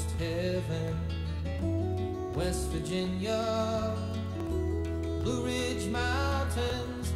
almost heaven. West Virginia, Blue Ridge Mountains,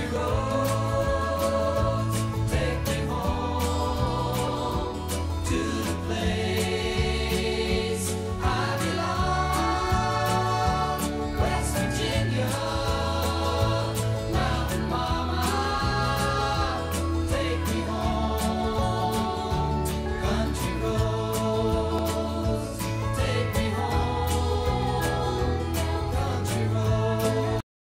to go.